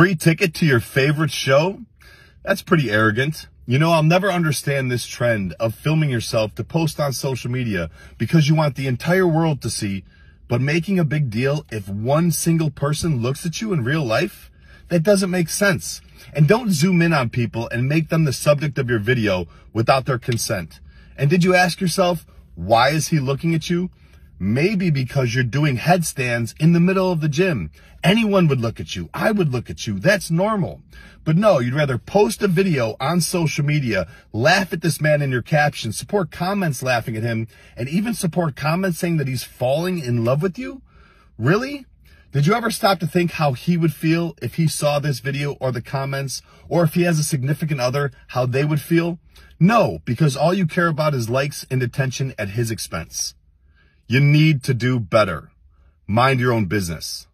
free ticket to your favorite show? That's pretty arrogant. You know, I'll never understand this trend of filming yourself to post on social media because you want the entire world to see, but making a big deal if one single person looks at you in real life? That doesn't make sense. And don't zoom in on people and make them the subject of your video without their consent. And did you ask yourself, why is he looking at you? Maybe because you're doing headstands in the middle of the gym. Anyone would look at you. I would look at you. That's normal. But no, you'd rather post a video on social media, laugh at this man in your caption, support comments laughing at him, and even support comments saying that he's falling in love with you? Really? Did you ever stop to think how he would feel if he saw this video or the comments, or if he has a significant other, how they would feel? No, because all you care about is likes and attention at his expense. You need to do better. Mind your own business.